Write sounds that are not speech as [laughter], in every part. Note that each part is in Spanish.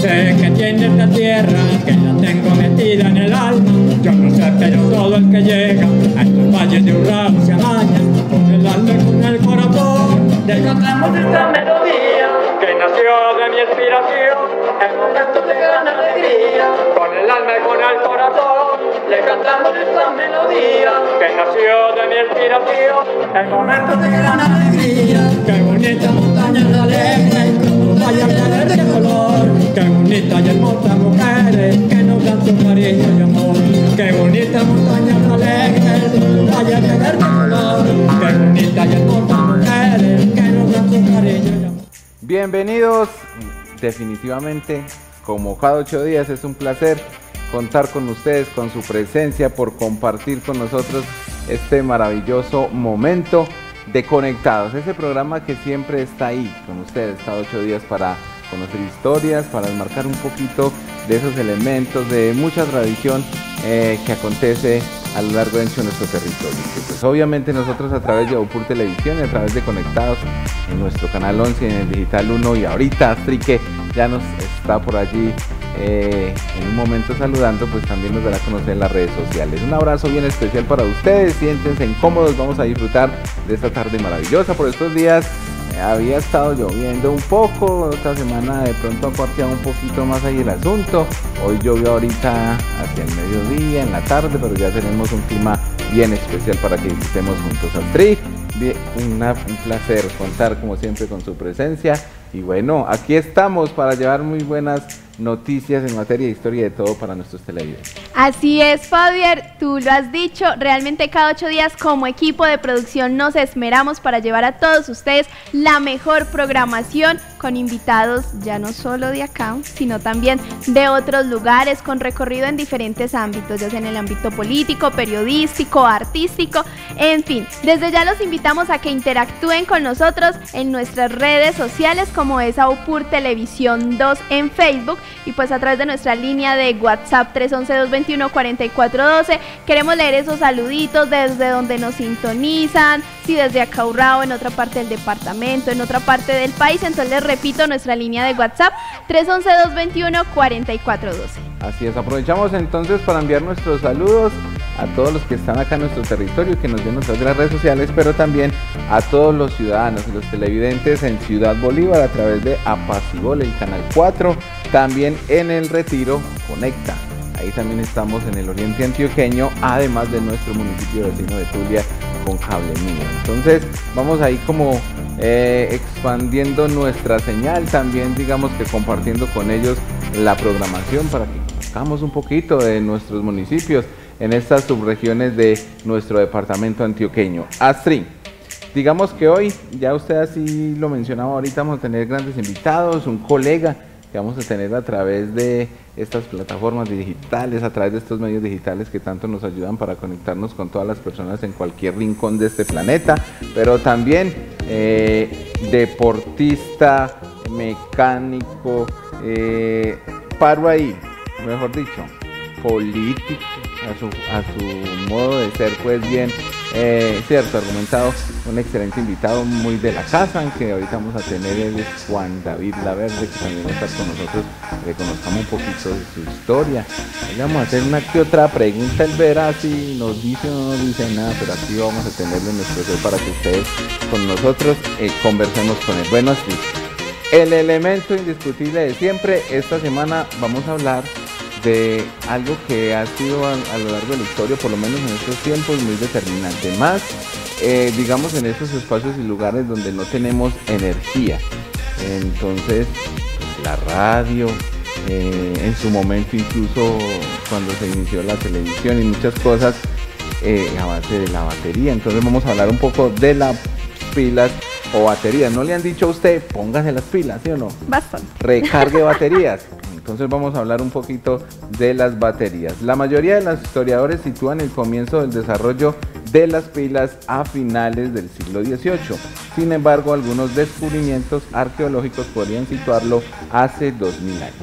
sé que tiene esta tierra, que la tengo metida en el alma. Yo no sé, pero todo el que llega a estos valles de Urrao se amaña con el alma y con el corazón. Le cantamos esta melodía que nació de mi inspiración en momentos de gran alegría. Con el alma y con el corazón le cantamos esta melodía que nació de mi inspiración en momentos de gran alegría. Qué bonita montaña de alegre, Bienvenidos, definitivamente, como cada ocho días es un placer contar con ustedes, con su presencia, por compartir con nosotros este maravilloso momento de Conectados, ese programa que siempre está ahí con ustedes cada ocho días para conocer historias, para enmarcar un poquito de esos elementos, de mucha tradición eh, que acontece a lo largo de nuestro territorio. Pues obviamente nosotros a través de Opur Televisión y a través de Conectados en nuestro canal 11 en el Digital 1 y ahorita Astri que ya nos está por allí eh, en un momento saludando, pues también nos dará a conocer en las redes sociales. Un abrazo bien especial para ustedes, siéntense incómodos, vamos a disfrutar de esta tarde maravillosa por estos días. Había estado lloviendo un poco, esta semana de pronto ha cuarteado un poquito más ahí el asunto. Hoy llovió ahorita hacia el mediodía, en la tarde, pero ya tenemos un clima bien especial para que disfrutemos juntos. Astrid, bien, una- un placer contar como siempre con su presencia. Y bueno, aquí estamos para llevar muy buenas noticias en materia de historia de todo para nuestros televidentes. Así es, Fabier, tú lo has dicho, realmente cada ocho días como equipo de producción nos esmeramos para llevar a todos ustedes la mejor programación con invitados ya no solo de acá, sino también de otros lugares, con recorrido en diferentes ámbitos, ya sea en el ámbito político, periodístico, artístico, en fin. Desde ya los invitamos a que interactúen con nosotros en nuestras redes sociales como es Aupur Televisión 2 en Facebook y pues a través de nuestra línea de WhatsApp 311-221-4412. Queremos leer esos saluditos desde donde nos sintonizan, si desde acá Urrao, en otra parte del departamento, en otra parte del país. Entonces les repito nuestra línea de WhatsApp 311-221-4412. Así es, aprovechamos entonces para enviar nuestros saludos a todos los que están acá en nuestro territorio, que nos ven de las redes sociales, pero también a todos los ciudadanos y los televidentes en Ciudad Bolívar a través de Apacibol, el canal 4, también en el Retiro Conecta. Ahí también estamos en el oriente antioqueño, además de nuestro municipio vecino de Tulia con cable mío. Entonces vamos ahí como eh, expandiendo nuestra señal, también digamos que compartiendo con ellos la programación para que conozcamos un poquito de nuestros municipios en estas subregiones de nuestro departamento antioqueño. Astrid, digamos que hoy, ya usted así lo mencionaba ahorita, vamos a tener grandes invitados, un colega que vamos a tener a través de estas plataformas digitales, a través de estos medios digitales que tanto nos ayudan para conectarnos con todas las personas en cualquier rincón de este planeta, pero también eh, deportista, mecánico, eh, paro ahí, mejor dicho, político, a su, a su modo de ser, pues bien, eh, cierto, argumentado, un excelente invitado muy de la casa, que ahorita vamos a tener es Juan David Laverde, que también va a estar con nosotros, que conozcamos un poquito de su historia. Le vamos a hacer una que otra pregunta, él verá si nos dice o no nos dice nada, pero aquí vamos a tenerlo en nuestro ser para que ustedes con nosotros eh, conversemos con él. Bueno, así, el elemento indiscutible de siempre, esta semana vamos a hablar de algo que ha sido a, lo largo de la historia, por lo menos en estos tiempos, muy determinante. Más, eh, digamos, en estos espacios y lugares donde no tenemos energía. Entonces, la radio, eh, en su momento incluso cuando se inició la televisión y muchas cosas eh, a base de la batería. Entonces vamos a hablar un poco de las pilas o baterías. ¿No le han dicho a usted, póngase las pilas, sí o no? Bastante. recargue [laughs] baterías. Entonces vamos a hablar un poquito de las baterías. La mayoría de los historiadores sitúan el comienzo del desarrollo de las pilas a finales del siglo XVIII. Sin embargo, algunos descubrimientos arqueológicos podrían situarlo hace 2000 años.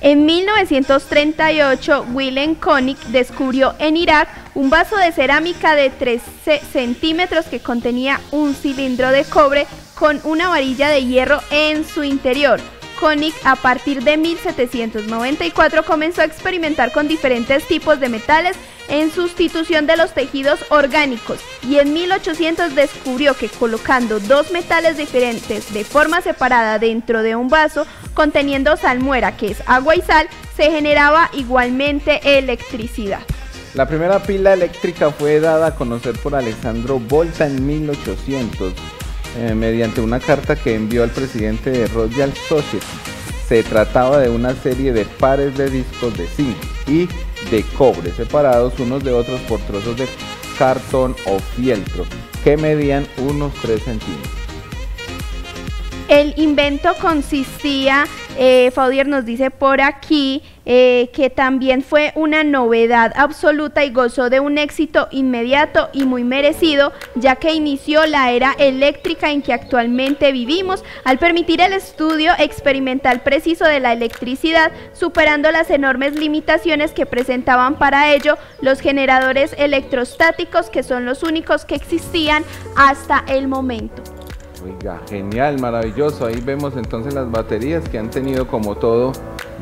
En 1938, Willem Koenig descubrió en Irak un vaso de cerámica de 13 centímetros que contenía un cilindro de cobre con una varilla de hierro en su interior. Koenig a partir de 1794 comenzó a experimentar con diferentes tipos de metales en sustitución de los tejidos orgánicos y en 1800 descubrió que colocando dos metales diferentes de forma separada dentro de un vaso conteniendo salmuera, que es agua y sal, se generaba igualmente electricidad. La primera pila eléctrica fue dada a conocer por Alessandro Volta en 1800 eh, mediante una carta que envió al presidente de Royal Society. Se trataba de una serie de pares de discos de zinc y de cobre separados unos de otros por trozos de cartón o fieltro que medían unos 3 centímetros. El invento consistía, eh, Faudier nos dice por aquí, eh, que también fue una novedad absoluta y gozó de un éxito inmediato y muy merecido, ya que inició la era eléctrica en que actualmente vivimos, al permitir el estudio experimental preciso de la electricidad, superando las enormes limitaciones que presentaban para ello los generadores electrostáticos, que son los únicos que existían hasta el momento. Oiga, genial, maravilloso. Ahí vemos entonces las baterías que han tenido como todo,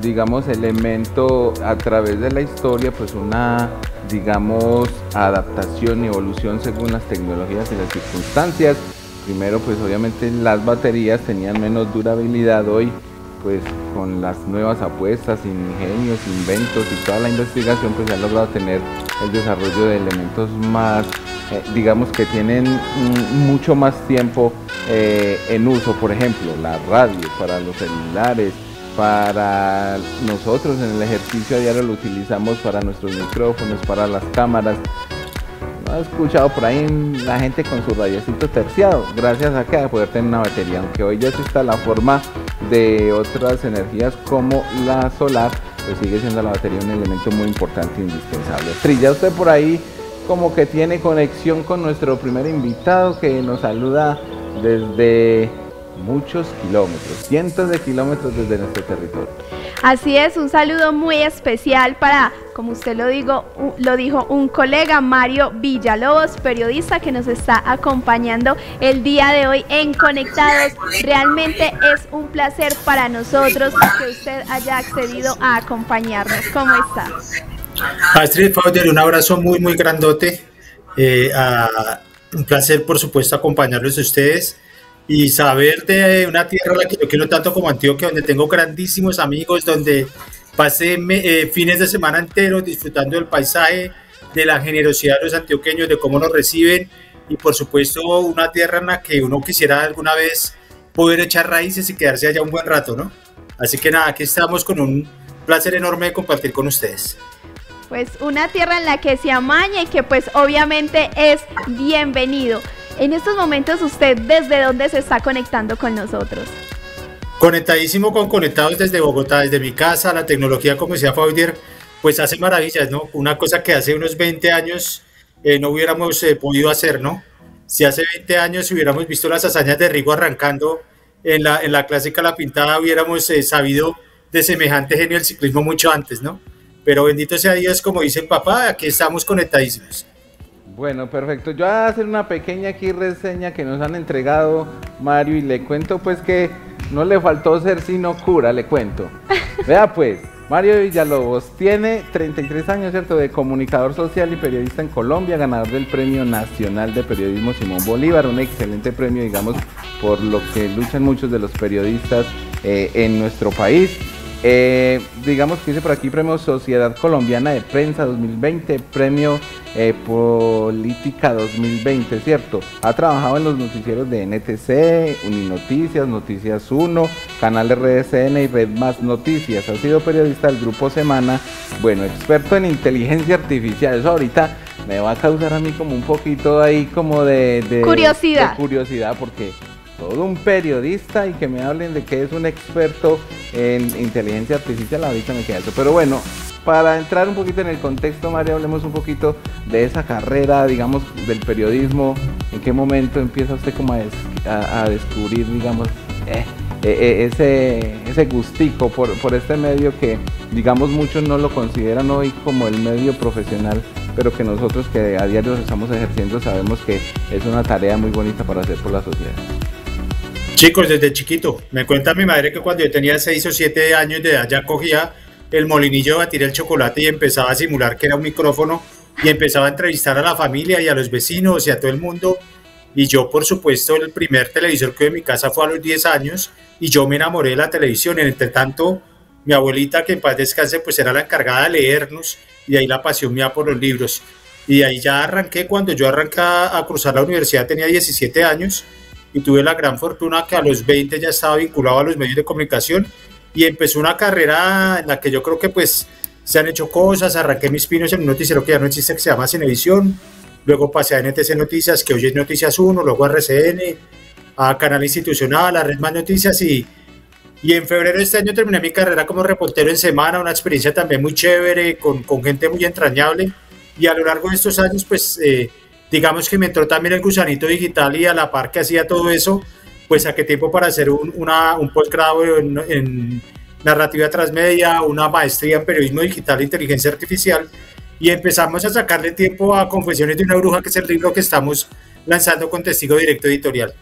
digamos, elemento a través de la historia, pues una, digamos, adaptación y evolución según las tecnologías y las circunstancias. Primero, pues obviamente las baterías tenían menos durabilidad hoy, pues con las nuevas apuestas, ingenios, inventos y toda la investigación, pues se ha logrado tener el desarrollo de elementos más eh, digamos que tienen mucho más tiempo eh, en uso, por ejemplo, la radio para los celulares, para nosotros en el ejercicio diario lo utilizamos para nuestros micrófonos, para las cámaras. No he escuchado por ahí la gente con su radiocito terciado, gracias a que a poder tener una batería, aunque hoy ya está la forma de otras energías como la solar, pues sigue siendo la batería un elemento muy importante e indispensable. Trilla usted por ahí como que tiene conexión con nuestro primer invitado que nos saluda desde muchos kilómetros, cientos de kilómetros desde nuestro territorio. Así es, un saludo muy especial para, como usted lo, digo, lo dijo, un colega Mario Villalobos, periodista que nos está acompañando el día de hoy en Conectados. Realmente es un placer para nosotros que usted haya accedido a acompañarnos. ¿Cómo está? Astrid Fauder, un abrazo muy, muy grandote. Eh, un placer, por supuesto, acompañarlos a ustedes y saber de una tierra a la que yo quiero tanto como Antioquia, donde tengo grandísimos amigos, donde pasé eh, fines de semana enteros disfrutando del paisaje, de la generosidad de los antioqueños, de cómo nos reciben y, por supuesto, una tierra en la que uno quisiera alguna vez poder echar raíces y quedarse allá un buen rato, ¿no? Así que nada, aquí estamos con un placer enorme de compartir con ustedes pues una tierra en la que se amaña y que pues obviamente es bienvenido. En estos momentos usted desde dónde se está conectando con nosotros. Conectadísimo con Conectados desde Bogotá, desde mi casa, la tecnología como decía Faudier, pues hace maravillas, ¿no? Una cosa que hace unos 20 años eh, no hubiéramos eh, podido hacer, ¿no? Si hace 20 años hubiéramos visto las hazañas de Rigo arrancando en la, en la clásica La Pintada, hubiéramos eh, sabido de semejante genio del ciclismo mucho antes, ¿no? Pero bendito sea Dios, como dice el papá, aquí estamos conectadísimos. Bueno, perfecto. Yo voy a hacer una pequeña aquí reseña que nos han entregado Mario y le cuento pues que no le faltó ser sino cura, le cuento. [laughs] Vea pues, Mario Villalobos tiene 33 años, ¿cierto? De comunicador social y periodista en Colombia, ganador del Premio Nacional de Periodismo Simón Bolívar, un excelente premio, digamos, por lo que luchan muchos de los periodistas eh, en nuestro país. Eh, digamos que dice por aquí premio Sociedad Colombiana de Prensa 2020, premio eh, Política 2020, ¿cierto? Ha trabajado en los noticieros de NTC, Uninoticias, Noticias 1, Canal RSN y Red Más Noticias. Ha sido periodista del Grupo Semana, bueno, experto en inteligencia artificial. Eso ahorita me va a causar a mí como un poquito ahí como de, curiosidad. De curiosidad porque todo un periodista y que me hablen de que es un experto en inteligencia artificial, ahorita me queda eso. Pero bueno, para entrar un poquito en el contexto, María, hablemos un poquito de esa carrera, digamos, del periodismo. ¿En qué momento empieza usted como a, descubrir, digamos, eh, eh, eh, ese, ese gustico por, por este medio que, digamos, muchos no lo consideran hoy como el medio profesional, pero que nosotros que a diario estamos ejerciendo sabemos que es una tarea muy bonita para hacer por la sociedad? Chicos, desde chiquito, me cuenta mi madre que cuando yo tenía 6 o 7 años de edad ya cogía el molinillo de batir el chocolate y empezaba a simular que era un micrófono y empezaba a entrevistar a la familia y a los vecinos y a todo el mundo. Y yo, por supuesto, el primer televisor que en mi casa fue a los 10 años y yo me enamoré de la televisión. Entre tanto, mi abuelita, que en paz descanse, pues era la encargada de leernos y ahí la pasión mía por los libros. Y ahí ya arranqué, cuando yo arranqué a cruzar la universidad tenía 17 años y tuve la gran fortuna que a los 20 ya estaba vinculado a los medios de comunicación y empezó una carrera en la que yo creo que pues se han hecho cosas, arranqué mis pinos en un noticiero que ya no existe que se llama Cinevisión, luego pasé a NTC Noticias que hoy es Noticias 1, luego a RCN, a Canal Institucional, a Red Más Noticias. Y, y en febrero de este año terminé mi carrera como reportero en semana, una experiencia también muy chévere, con, con gente muy entrañable. Y a lo largo de estos años pues... Eh, digamos que me entró también el gusanito digital y a la par que hacía todo eso, pues saqué tiempo para hacer un, una, un posgrado en, en, narrativa transmedia, una maestría en periodismo digital e inteligencia artificial y empezamos a sacarle tiempo a Confesiones de una bruja, que es el libro que estamos lanzando con Testigo Directo Editorial.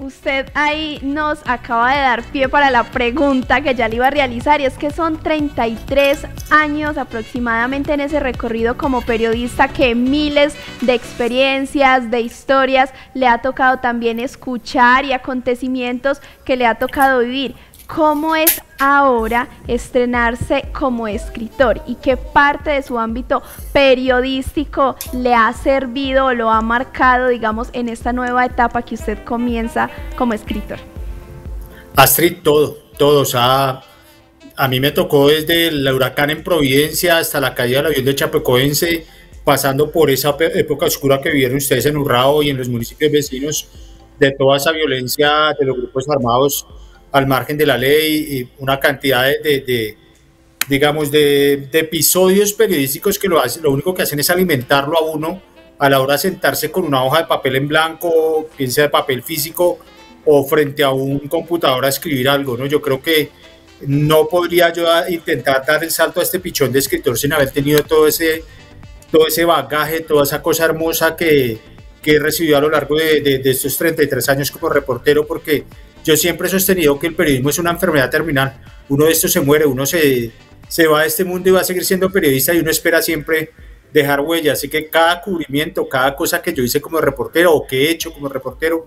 Usted ahí nos acaba de dar pie para la pregunta que ya le iba a realizar y es que son 33 años aproximadamente en ese recorrido como periodista que miles de experiencias, de historias le ha tocado también escuchar y acontecimientos que le ha tocado vivir cómo es ahora estrenarse como escritor y qué parte de su ámbito periodístico le ha servido o lo ha marcado, digamos, en esta nueva etapa que usted comienza como escritor. Astrid, todo, todo. O sea, a mí me tocó desde el huracán en Providencia hasta la caída del avión de Chapecoense, pasando por esa época oscura que vivieron ustedes en Urrao y en los municipios vecinos, de toda esa violencia de los grupos armados al margen de la ley y una cantidad de, digamos, de, episodios periodísticos que lo, lo único que hacen es alimentarlo a uno a la hora de sentarse con una hoja de papel en blanco, piensa de papel físico o frente a un computador a escribir algo, ¿no? Yo creo que no podría yo intentar dar el salto a este pichón de escritor sin haber tenido todo ese, todo ese bagaje, toda esa cosa hermosa que, que he recibido a lo largo de, de, de estos 33 años como reportero, porque yo siempre he sostenido que el periodismo es una enfermedad terminal. Uno de estos se muere, uno se, se va de este mundo y va a seguir siendo periodista y uno espera siempre dejar huella. Así que cada cubrimiento, cada cosa que yo hice como reportero o que he hecho como reportero,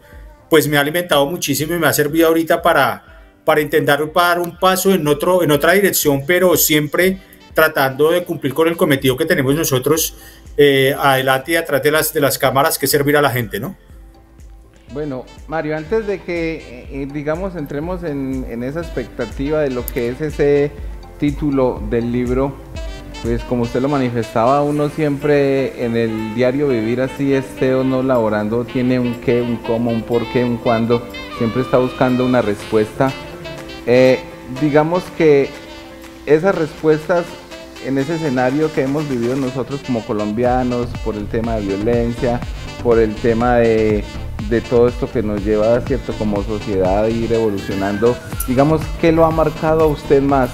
pues me ha alimentado muchísimo y me ha servido ahorita para, para intentar dar un paso en, otro, en otra dirección, pero siempre tratando de cumplir con el cometido que tenemos nosotros eh, adelante y atrás de las, de las cámaras, que servir a la gente, ¿no? Bueno, Mario, antes de que, eh, eh, digamos, entremos en, esa expectativa de lo que es ese título del libro, pues como usted lo manifestaba, uno siempre en el diario vivir así, esté o no laborando, tiene un qué, un cómo, un por qué, un cuándo, siempre está buscando una respuesta. Eh, digamos que esas respuestas en ese escenario que hemos vivido nosotros como colombianos, por el tema de violencia, por el tema de de todo esto que nos lleva, ¿cierto? Como sociedad a ir evolucionando. Digamos, ¿qué lo ha marcado a usted más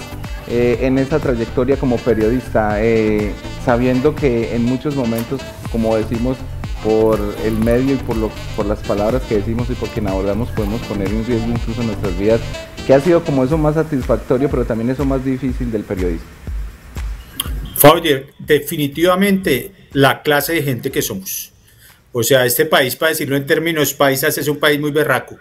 eh, en esa trayectoria como periodista? Eh, sabiendo que en muchos momentos, como decimos, por el medio y por, lo, por las palabras que decimos y por quien abordamos podemos poner en riesgo incluso nuestras vidas. ¿Qué ha sido como eso más satisfactorio, pero también eso más difícil del periodismo? Faudier, definitivamente la clase de gente que somos. O sea, este país, para decirlo en términos paisas, es un país muy berraco,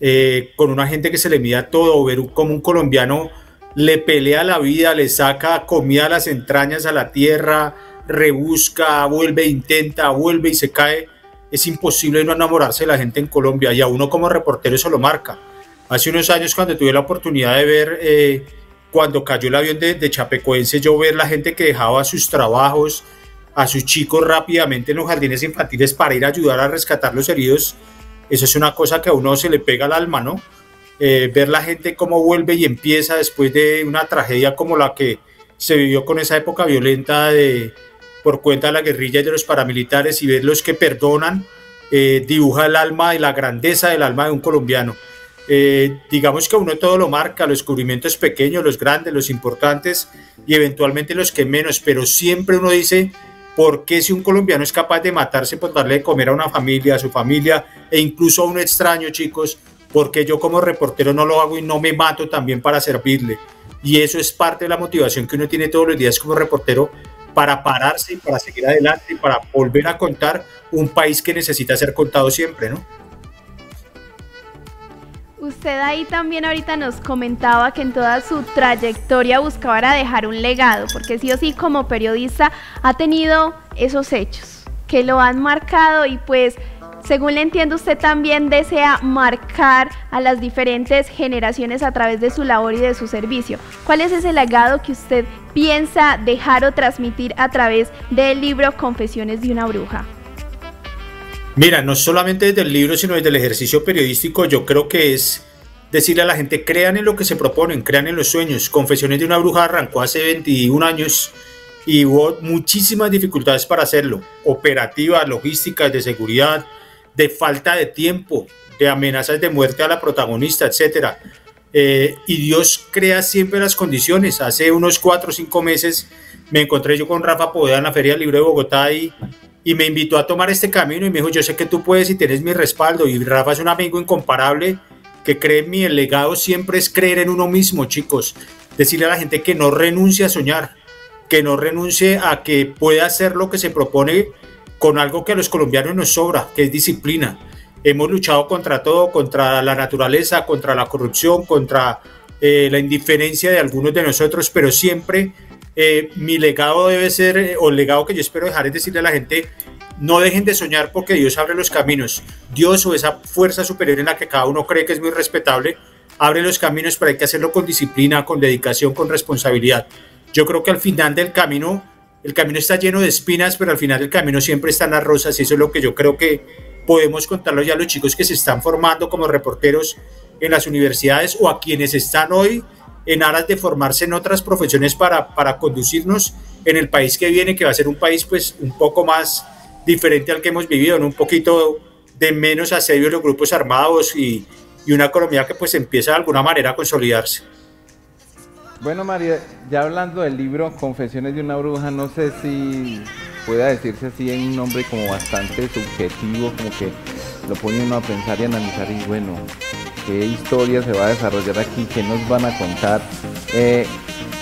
eh, con una gente que se le mide todo, ver como un colombiano le pelea la vida, le saca comida a las entrañas, a la tierra, rebusca, vuelve, intenta, vuelve y se cae. Es imposible no enamorarse de la gente en Colombia y a uno como reportero eso lo marca. Hace unos años cuando tuve la oportunidad de ver eh, cuando cayó el avión de Chapecoense, yo ver la gente que dejaba sus trabajos, a sus chicos rápidamente en los jardines infantiles para ir a ayudar a rescatar los heridos, eso es una cosa que a uno se le pega al alma, ¿no? Eh, ver la gente cómo vuelve y empieza después de una tragedia como la que se vivió con esa época violenta de, por cuenta de la guerrilla y de los paramilitares y ver los que perdonan, eh, dibuja el alma y la grandeza del alma de un colombiano. Eh, digamos que uno todo lo marca, los descubrimientos pequeños, los grandes, los importantes y eventualmente los que menos, pero siempre uno dice, ¿Por qué si un colombiano es capaz de matarse por darle de comer a una familia, a su familia e incluso a un extraño, chicos? ¿Por qué yo como reportero no lo hago y no me mato también para servirle? Y eso es parte de la motivación que uno tiene todos los días como reportero para pararse para seguir adelante y para volver a contar un país que necesita ser contado siempre, ¿no? Usted ahí también ahorita nos comentaba que en toda su trayectoria buscaba dejar un legado, porque sí o sí como periodista ha tenido esos hechos que lo han marcado y pues según le entiendo usted también desea marcar a las diferentes generaciones a través de su labor y de su servicio. ¿Cuál es ese legado que usted piensa dejar o transmitir a través del libro Confesiones de una bruja? Mira, no solamente desde el libro, sino desde el ejercicio periodístico, yo creo que es decirle a la gente, crean en lo que se proponen, crean en los sueños. Confesiones de una bruja arrancó hace 21 años y hubo muchísimas dificultades para hacerlo, operativas, logísticas, de seguridad, de falta de tiempo, de amenazas de muerte a la protagonista, etc. Eh, y Dios crea siempre las condiciones. Hace unos 4 o 5 meses me encontré yo con Rafa Poveda en la Feria del Libro de Bogotá y y me invitó a tomar este camino y me dijo, yo sé que tú puedes y tienes mi respaldo. Y Rafa es un amigo incomparable que cree en mí. El legado siempre es creer en uno mismo, chicos. Decirle a la gente que no renuncie a soñar, que no renuncie a que pueda hacer lo que se propone con algo que a los colombianos nos sobra, que es disciplina. Hemos luchado contra todo, contra la naturaleza, contra la corrupción, contra eh, la indiferencia de algunos de nosotros, pero siempre eh, mi legado debe ser, eh, o el legado que yo espero dejar es decirle a la gente, no dejen de soñar porque Dios abre los caminos. Dios o esa fuerza superior en la que cada uno cree que es muy respetable, abre los caminos, pero hay que hacerlo con disciplina, con dedicación, con responsabilidad. Yo creo que al final del camino, el camino está lleno de espinas, pero al final del camino siempre están las rosas y eso es lo que yo creo que podemos contarlo ya a los chicos que se están formando como reporteros en las universidades o a quienes están hoy en aras de formarse en otras profesiones para, para conducirnos en el país que viene, que va a ser un país pues un poco más diferente al que hemos vivido, en un poquito de menos asedio de los grupos armados y, y una economía que pues empieza de alguna manera a consolidarse. Bueno, María, ya hablando del libro Confesiones de una bruja, no sé si pueda decirse así en un nombre como bastante subjetivo, como que lo pone uno a pensar y analizar y bueno, qué historia se va a desarrollar aquí, qué nos van a contar. Eh,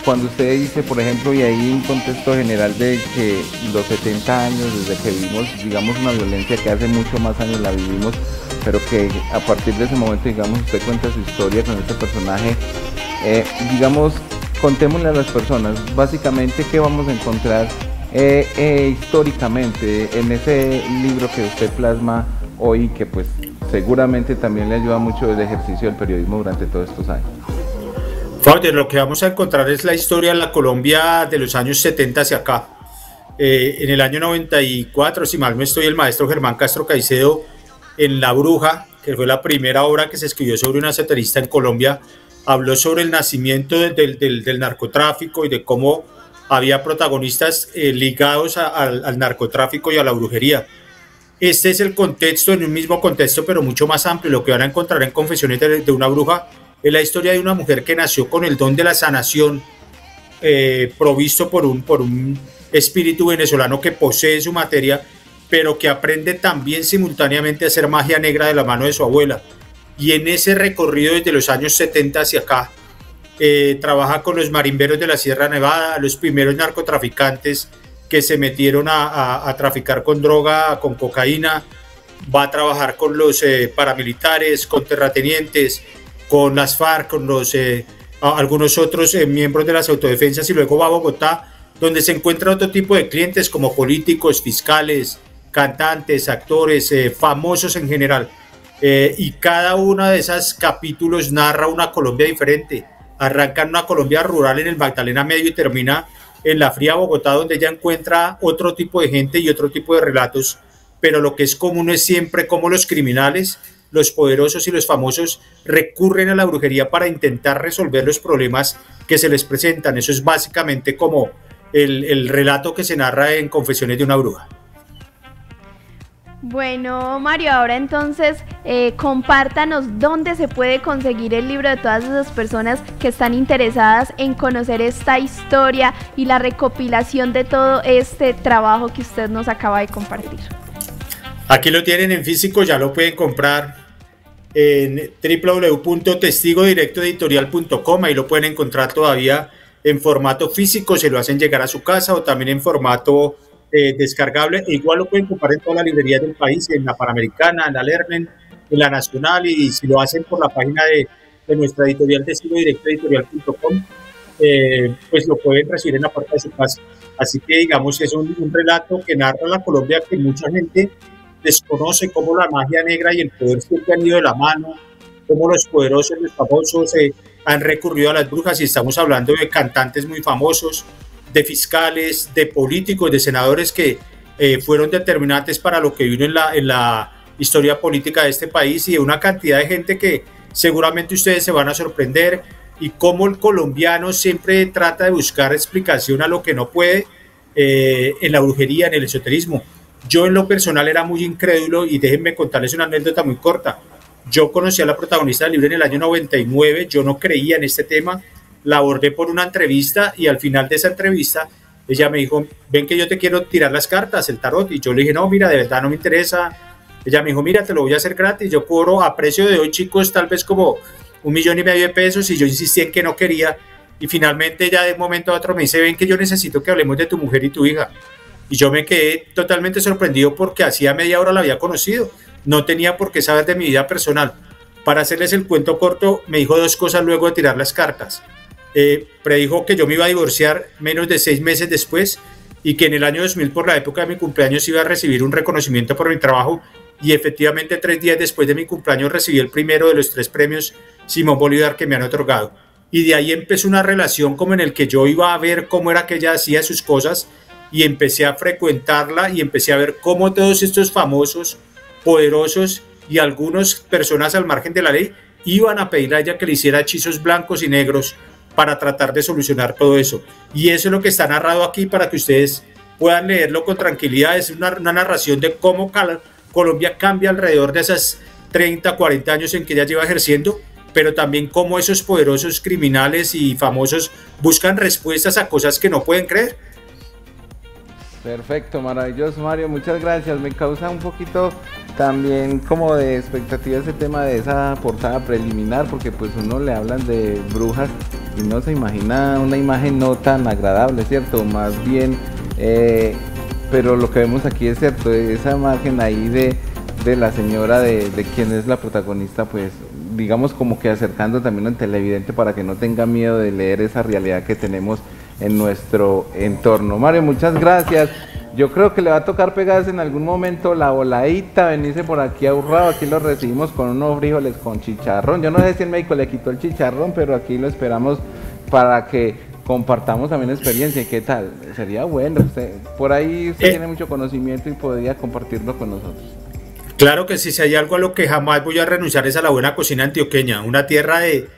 cuando usted dice, por ejemplo, y ahí un contexto general de que los 70 años desde que vivimos, digamos, una violencia que hace mucho más años la vivimos, pero que a partir de ese momento, digamos, usted cuenta su historia con este personaje, eh, digamos, contémosle a las personas, básicamente, qué vamos a encontrar eh, históricamente en ese libro que usted plasma hoy, que pues seguramente también le ayuda mucho el ejercicio del periodismo durante todos estos años. Fauder, lo que vamos a encontrar es la historia de la Colombia de los años 70 hacia acá. Eh, en el año 94, si mal no estoy, el maestro Germán Castro Caicedo en La Bruja, que fue la primera obra que se escribió sobre una satirista en Colombia, habló sobre el nacimiento del, del, narcotráfico y de cómo había protagonistas eh, ligados al narcotráfico y a la brujería. Este es el contexto, en un mismo contexto, pero mucho más amplio. Lo que van a encontrar en Confesiones de, una bruja es la historia de una mujer que nació con el don de la sanación, eh, provisto por un, por un espíritu venezolano que posee su materia, pero que aprende también simultáneamente a hacer magia negra de la mano de su abuela. Y en ese recorrido desde los años 70 hacia acá, eh, trabaja con los marimberos de la Sierra Nevada, los primeros narcotraficantes que se metieron a, traficar con droga, con cocaína, va a trabajar con los eh, paramilitares, con terratenientes, con las FARC, con los, eh, algunos otros eh, miembros de las autodefensas y luego va a Bogotá, donde se encuentra otro tipo de clientes como políticos, fiscales, cantantes, actores, famosos en general. y cada uno de esos capítulos narra una Colombia diferente. Arranca en una Colombia rural en el Magdalena Medio y termina en la fría Bogotá, donde ella encuentra otro tipo de gente y otro tipo de relatos, pero lo que es común es siempre cómo los criminales, los poderosos y los famosos recurren a la brujería para intentar resolver los problemas que se les presentan. Eso es básicamente como el, el relato que se narra en Confesiones de una bruja. Bueno, Mario, ahora entonces eh, compártanos dónde se puede conseguir el libro de todas esas personas que están interesadas en conocer esta historia y la recopilación de todo este trabajo que usted nos acaba de compartir. Aquí lo tienen en físico, ya lo pueden comprar en www.testigodirectoeditorial.com, ahí lo pueden encontrar todavía en formato físico, se lo hacen llegar a su casa o también en formato eh, descargable. E igual lo pueden comprar en todas las librerías del país, en la Panamericana, en la Lernen, en la Nacional y si lo hacen por la página de, de nuestra editorial testigo directo editorial.com, eh, pues lo pueden recibir en la puerta de su casa. Así que digamos es un, un relato que narra la Colombia que mucha gente desconoce cómo la magia negra y el poder siempre han ido de la mano, cómo los poderosos, los famosos eh, han recurrido a las brujas y estamos hablando de cantantes muy famosos, de fiscales, de políticos, de senadores que eh, fueron determinantes para lo que vino en la, en la historia política de este país y de una cantidad de gente que seguramente ustedes se van a sorprender y cómo el colombiano siempre trata de buscar explicación a lo que no puede eh, en la brujería, en el esoterismo. Yo en lo personal era muy incrédulo y déjenme contarles una anécdota muy corta. Yo conocí a la protagonista del libro en el año 99, yo no creía en este tema, la abordé por una entrevista y al final de esa entrevista ella me dijo, ven que yo te quiero tirar las cartas, el tarot, y yo le dije, no, mira, de verdad no me interesa. Ella me dijo, mira, te lo voy a hacer gratis, yo cobro a precio de hoy, chicos, tal vez como un millón y medio de pesos, y yo insistí en que no quería, y finalmente ella de un momento a otro me dice, ven que yo necesito que hablemos de tu mujer y tu hija. Y yo me quedé totalmente sorprendido porque hacía media hora la había conocido, no tenía por qué saber de mi vida personal. Para hacerles el cuento corto, me dijo dos cosas luego de tirar las cartas eh, predijo que yo me iba a divorciar menos de seis meses después y que en el año 2000, por la época de mi cumpleaños, iba a recibir un reconocimiento por mi trabajo y efectivamente tres días después de mi cumpleaños recibí el primero de los tres premios Simón Bolívar que me han otorgado. Y de ahí empezó una relación como en el que yo iba a ver cómo era que ella hacía sus cosas y empecé a frecuentarla y empecé a ver cómo todos estos famosos, poderosos y algunas personas al margen de la ley iban a pedir a ella que le hiciera hechizos blancos y negros para tratar de solucionar todo eso. Y eso es lo que está narrado aquí para que ustedes puedan leerlo con tranquilidad. Es una, narración de cómo Colombia cambia alrededor de esas 30, 40 años en que ella lleva ejerciendo, pero también cómo esos poderosos criminales y famosos buscan respuestas a cosas que no pueden creer. Perfecto, maravilloso Mario, muchas gracias. Me causa un poquito también como de expectativa ese tema de esa portada preliminar, porque pues uno le hablan de brujas y no se imagina una imagen no tan agradable, ¿cierto? Más bien, eh, pero lo que vemos aquí es cierto, esa imagen ahí de, de la señora de, de, quien es la protagonista, pues digamos como que acercando también al televidente para que no tenga miedo de leer esa realidad que tenemos en nuestro entorno. Mario, muchas gracias. Yo creo que le va a tocar pegarse en algún momento la voladita, venirse por aquí a Urrao. Aquí lo recibimos con unos frijoles con chicharrón. Yo no sé si el médico le quitó el chicharrón, pero aquí lo esperamos para que compartamos también experiencia. ¿Qué tal? Sería bueno. Usted, por ahí usted eh. tiene mucho conocimiento y podría compartirlo con nosotros. Claro que sí, si hay algo a lo que jamás voy a renunciar es a la buena cocina antioqueña, una tierra de,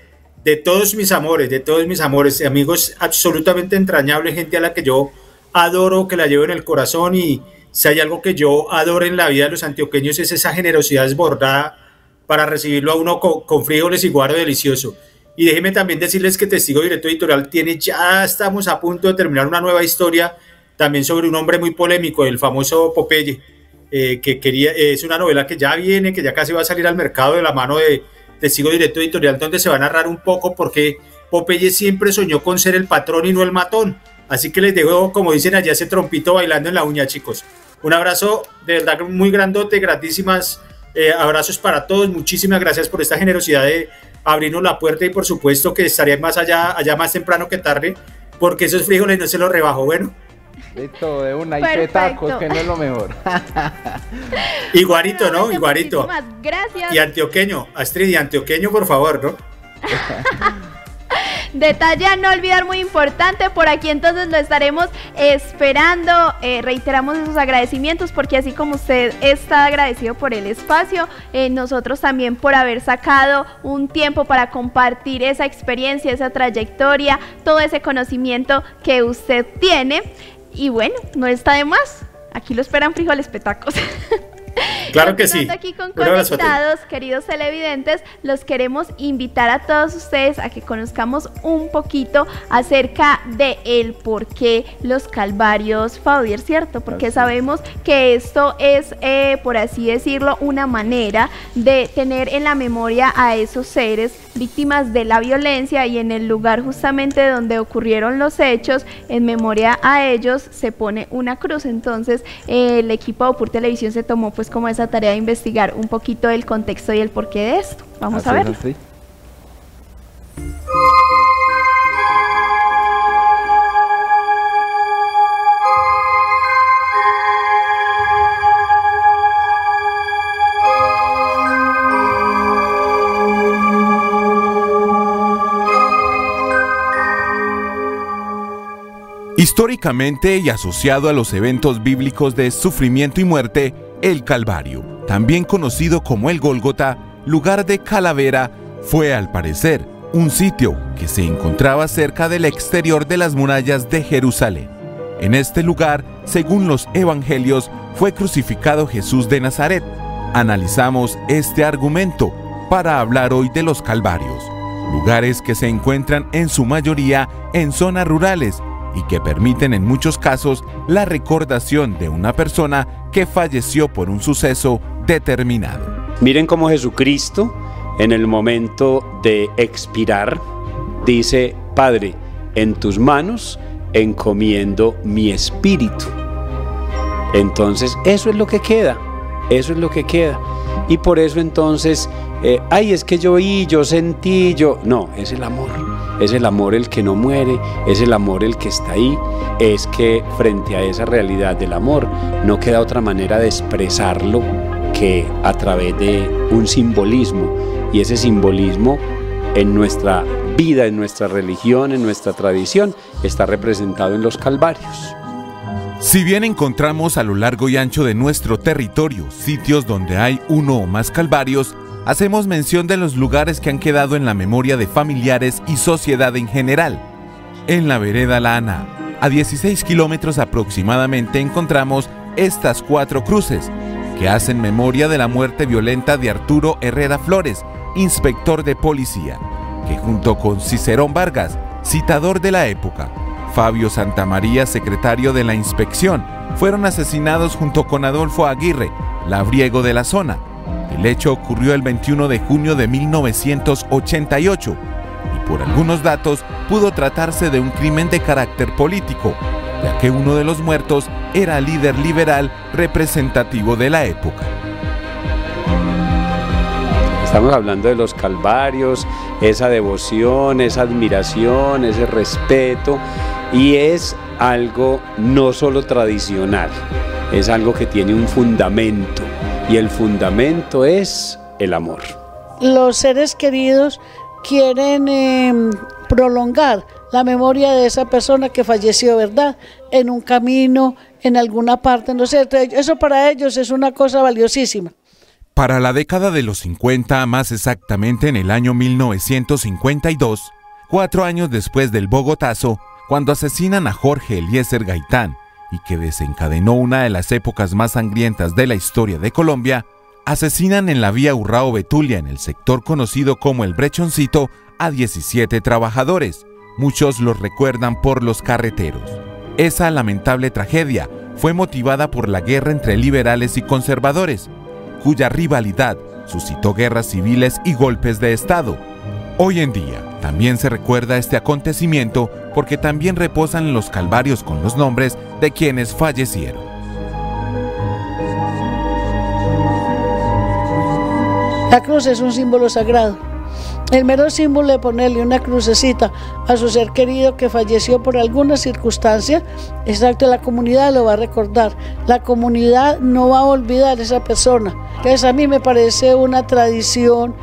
de todos mis amores, de todos mis amores, amigos absolutamente entrañables, gente a la que yo adoro, que la llevo en el corazón y si hay algo que yo adoro en la vida de los antioqueños es esa generosidad desbordada para recibirlo a uno con, frijoles y guaro delicioso. Y déjenme también decirles que Testigo Directo Editorial tiene, ya estamos a punto de terminar una nueva historia también sobre un hombre muy polémico, el famoso Popeye, eh, que quería, es una novela que ya viene, que ya casi va a salir al mercado de la mano de Testigo Directo Editorial, donde se va a narrar un poco porque Popeye siempre soñó con ser el patrón y no el matón. Así que les dejo, como dicen allá, ese trompito bailando en la uña, chicos. Un abrazo de verdad muy grandote, gratísimas eh, abrazos para todos. Muchísimas gracias por esta generosidad de abrirnos la puerta y por supuesto que estaría más allá, allá más temprano que tarde, porque esos frijoles no se los rebajo. Bueno. Listo, de una, y tacos, que no es lo mejor. [laughs] Iguarito, ¿no? Iguarito. Gracias. Y antioqueño, Astrid, y antioqueño, por favor, ¿no? [laughs] Detalle a no olvidar muy importante, por aquí entonces lo estaremos esperando. Eh, reiteramos esos agradecimientos porque así como usted está agradecido por el espacio, eh, nosotros también por haber sacado un tiempo para compartir esa experiencia, esa trayectoria, todo ese conocimiento que usted tiene. Y bueno, no está de más. Aquí lo esperan frijoles petacos. [laughs] Claro que sí. aquí con conectados, queridos televidentes, los queremos invitar a todos ustedes a que conozcamos un poquito acerca de el por qué los calvarios Faudier, ¿cierto? Porque sabemos que esto es, eh, por así decirlo, una manera de tener en la memoria a esos seres víctimas de la violencia y en el lugar justamente donde ocurrieron los hechos, en memoria a ellos se pone una cruz. Entonces el equipo de Opur Televisión se tomó pues como esa tarea de investigar un poquito el contexto y el porqué de esto. Vamos a verlo. Históricamente y asociado a los eventos bíblicos de sufrimiento y muerte, el Calvario, también conocido como el Gólgota, lugar de calavera, fue al parecer un sitio que se encontraba cerca del exterior de las murallas de Jerusalén. En este lugar, según los evangelios, fue crucificado Jesús de Nazaret. Analizamos este argumento para hablar hoy de los Calvarios, lugares que se encuentran en su mayoría en zonas rurales y que permiten en muchos casos la recordación de una persona que falleció por un suceso determinado. Miren cómo Jesucristo en el momento de expirar dice, Padre, en tus manos encomiendo mi espíritu. Entonces, eso es lo que queda, eso es lo que queda. Y por eso entonces, eh, ay, es que yo oí, yo sentí, yo... No, es el amor. Es el amor el que no muere, es el amor el que está ahí, es que frente a esa realidad del amor no queda otra manera de expresarlo que a través de un simbolismo. Y ese simbolismo en nuestra vida, en nuestra religión, en nuestra tradición, está representado en los calvarios. Si bien encontramos a lo largo y ancho de nuestro territorio sitios donde hay uno o más calvarios, hacemos mención de los lugares que han quedado en la memoria de familiares y sociedad en general. En la vereda Lana, a 16 kilómetros aproximadamente, encontramos estas cuatro cruces, que hacen memoria de la muerte violenta de Arturo Herrera Flores, inspector de policía, que junto con Cicerón Vargas, citador de la época, Fabio Santamaría, secretario de la inspección, fueron asesinados junto con Adolfo Aguirre, labriego de la zona, el hecho ocurrió el 21 de junio de 1988 y por algunos datos pudo tratarse de un crimen de carácter político, ya que uno de los muertos era líder liberal representativo de la época. Estamos hablando de los calvarios, esa devoción, esa admiración, ese respeto, y es algo no solo tradicional, es algo que tiene un fundamento y el fundamento es el amor. Los seres queridos quieren em, prolongar la memoria de esa persona que falleció, ¿verdad? En un camino, en alguna parte, no sé, eso para ellos es una cosa valiosísima. Para la década de los 50, más exactamente en el año 1952, cuatro años después del Bogotazo, cuando asesinan a Jorge Eliezer Gaitán y que desencadenó una de las épocas más sangrientas de la historia de Colombia, asesinan en la vía Urrao Betulia, en el sector conocido como el Brechoncito, a 17 trabajadores. Muchos los recuerdan por los carreteros. Esa lamentable tragedia fue motivada por la guerra entre liberales y conservadores, cuya rivalidad suscitó guerras civiles y golpes de Estado. Hoy en día, también se recuerda este acontecimiento porque también reposan los calvarios con los nombres de quienes fallecieron. La cruz es un símbolo sagrado. El mero símbolo de ponerle una crucecita a su ser querido que falleció por alguna circunstancia, exacto, la comunidad lo va a recordar. La comunidad no va a olvidar a esa persona. Entonces a mí me parece una tradición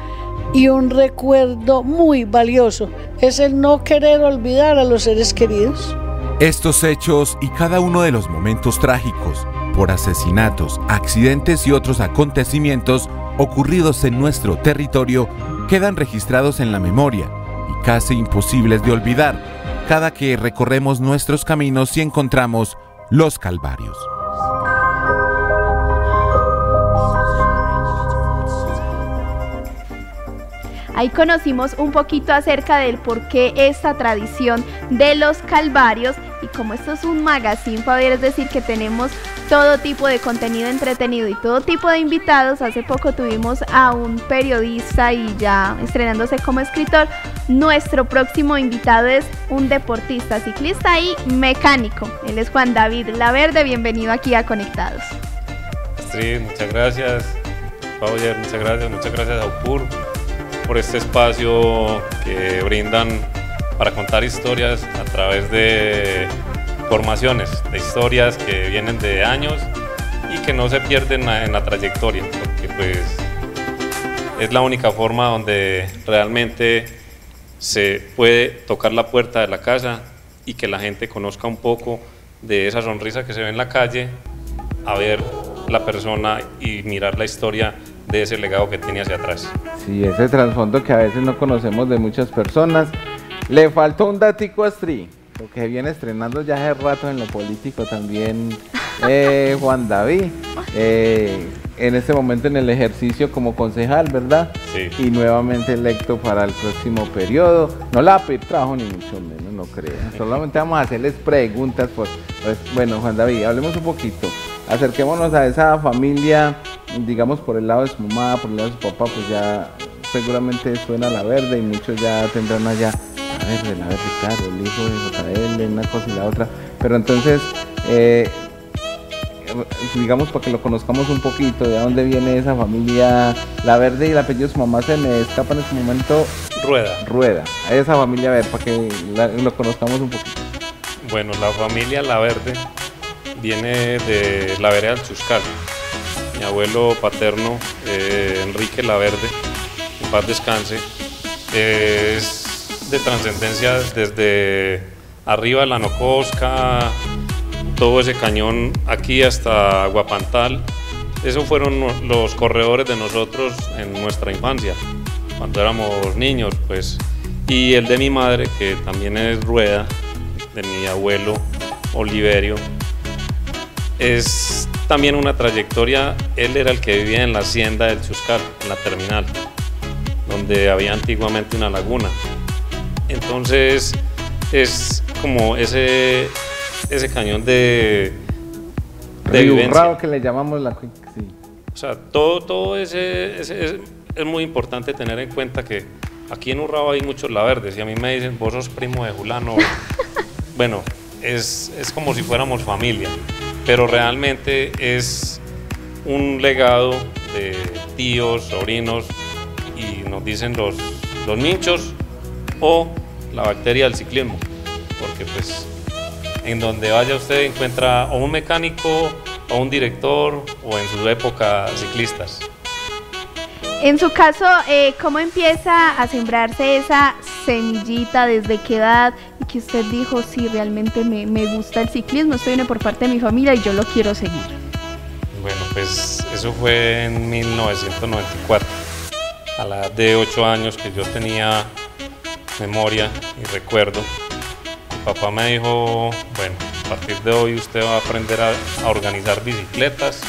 y un recuerdo muy valioso. Es el no querer olvidar a los seres queridos. Estos hechos y cada uno de los momentos trágicos por asesinatos, accidentes y otros acontecimientos ocurridos en nuestro territorio quedan registrados en la memoria y casi imposibles de olvidar cada que recorremos nuestros caminos y encontramos los calvarios. Ahí conocimos un poquito acerca del por qué esta tradición de los calvarios y como esto es un magazine, Fabián, es decir, que tenemos todo tipo de contenido entretenido y todo tipo de invitados. Hace poco tuvimos a un periodista y ya estrenándose como escritor. Nuestro próximo invitado es un deportista, ciclista y mecánico. Él es Juan David Laverde. Bienvenido aquí a Conectados. Sí, muchas gracias. Fabián, muchas gracias. Muchas gracias a UPUR por este espacio que brindan para contar historias a través de formaciones, de historias que vienen de años y que no se pierden en la trayectoria, porque pues es la única forma donde realmente se puede tocar la puerta de la casa y que la gente conozca un poco de esa sonrisa que se ve en la calle, a ver la persona y mirar la historia de ese legado que tiene hacia atrás. Sí, ese trasfondo que a veces no conocemos de muchas personas le faltó un datico a Astri, porque viene estrenando ya hace rato en lo político también [laughs] eh, Juan David. Eh, en este momento en el ejercicio como concejal, ¿verdad? Sí. Y nuevamente electo para el próximo periodo. No la va a pedir trabajo ni mucho menos, no crea. [laughs] Solamente vamos a hacerles preguntas. Por, pues, bueno, Juan David, hablemos un poquito. Acerquémonos a esa familia, digamos por el lado de su mamá, por el lado de su papá, pues ya seguramente suena la verde y muchos ya tendrán allá verde, la verde, claro, el hijo de JL, una cosa y la otra. Pero entonces, eh, digamos para que lo conozcamos un poquito, de dónde viene esa familia, la verde y el apellido de su mamá se me escapa en este momento. Rueda. Rueda, a esa familia verde, para que lo conozcamos un poquito. Bueno, la familia La Verde viene de la vereda del Chuscal. Mi abuelo paterno, eh, Enrique La Verde, en paz descanse, es de trascendencia desde arriba la Nocosca, todo ese cañón aquí hasta Guapantal. Esos fueron los corredores de nosotros en nuestra infancia, cuando éramos niños, pues. Y el de mi madre, que también es rueda, de mi abuelo Oliverio, es también una trayectoria. Él era el que vivía en la hacienda del Chuscar, en la terminal, donde había antiguamente una laguna. Entonces es como ese, ese cañón de, de vivencia. que le llamamos la sí. O sea, todo, todo ese, ese, es muy importante tener en cuenta que aquí en Urrao hay muchos laverdes y a mí me dicen, vos sos primo de Julano. [laughs] bueno, es, es como si fuéramos familia, pero realmente es un legado de tíos, sobrinos y nos dicen los, los minchos o la bacteria del ciclismo, porque pues en donde vaya usted encuentra o un mecánico o un director o en su época ciclistas. En su caso, eh, ¿cómo empieza a sembrarse esa semillita? ¿Desde qué edad? Que usted dijo, sí, realmente me, me gusta el ciclismo, esto viene por parte de mi familia y yo lo quiero seguir. Bueno, pues eso fue en 1994. A la edad de 8 años que yo tenía memoria y recuerdo, mi papá me dijo, bueno, a partir de hoy usted va a aprender a, organizar bicicletas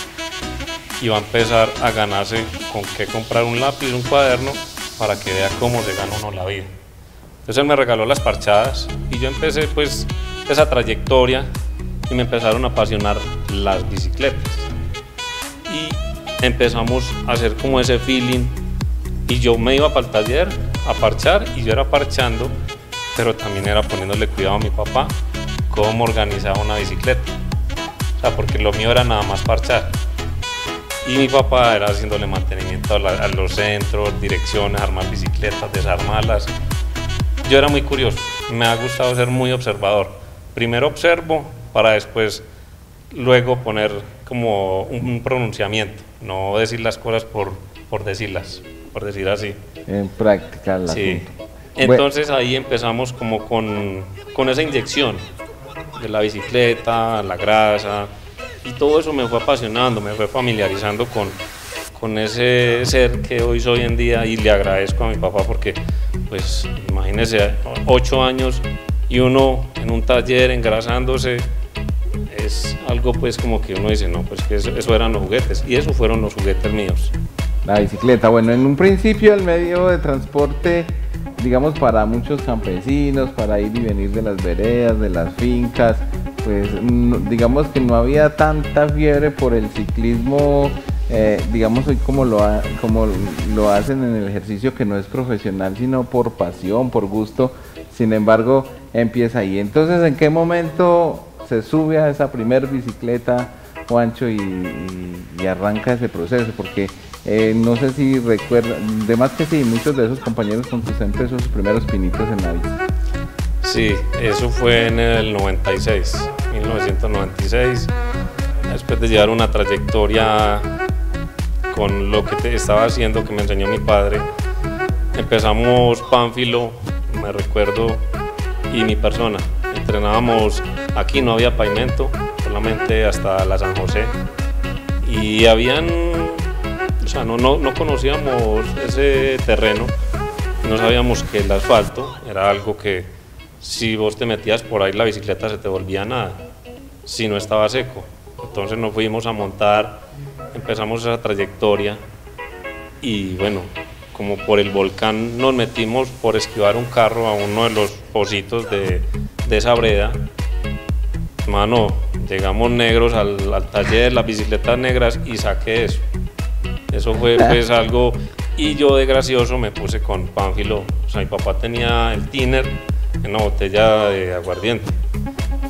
y va a empezar a ganarse con qué comprar un lápiz, un cuaderno, para que vea cómo se gana uno la vida. Entonces él me regaló las parchadas y yo empecé pues esa trayectoria y me empezaron a apasionar las bicicletas. Y empezamos a hacer como ese feeling y yo me iba para el taller a parchar y yo era parchando, pero también era poniéndole cuidado a mi papá cómo organizaba una bicicleta. O sea, porque lo mío era nada más parchar. Y mi papá era haciéndole mantenimiento a, los centros, direcciones, armar bicicletas, desarmarlas. Yo era muy curioso, me ha gustado ser muy observador. Primero observo para después luego poner como un pronunciamiento, no decir las cosas por, por decirlas por decir así. En práctica la Sí. Entonces ahí empezamos como con, con esa inyección de la bicicleta, la grasa, y todo eso me fue apasionando, me fue familiarizando con, con ese ser que hoy soy en día y le agradezco a mi papá porque, pues, imagínese, ocho años y uno en un taller engrasándose, es algo pues como que uno dice, no, pues que eso, eso eran los juguetes y esos fueron los juguetes míos. La bicicleta, bueno, en un principio el medio de transporte, digamos, para muchos campesinos, para ir y venir de las veredas, de las fincas, pues digamos que no había tanta fiebre por el ciclismo, eh, digamos hoy como lo, como lo hacen en el ejercicio que no es profesional, sino por pasión, por gusto. Sin embargo, empieza ahí. Entonces, ¿en qué momento se sube a esa primer bicicleta, Juancho, y, arranca ese proceso? Porque eh, no sé si recuerda, de más que sí, muchos de esos compañeros con empezó sus primeros pinitos en la bici. Sí, eso fue en el 96, 1996, después de llevar una trayectoria con lo que estaba haciendo, que me enseñó mi padre. Empezamos Pánfilo, me recuerdo, y mi persona. Entrenábamos, aquí no había pavimento, solamente hasta la San José. Y habían, o sea, no, no, no conocíamos ese terreno, no sabíamos que el asfalto era algo que si vos te metías por ahí la bicicleta se te volvía nada, si no estaba seco. Entonces nos fuimos a montar, empezamos esa trayectoria y bueno, como por el volcán nos metimos por esquivar un carro a uno de los pocitos de, esa breda. Mano, llegamos negros al, taller de las bicicletas negras y saqué eso. Eso fue pues [laughs] algo... Y yo de gracioso me puse con Pánfilo. O sea, mi papá tenía el tiner en una botella de aguardiente.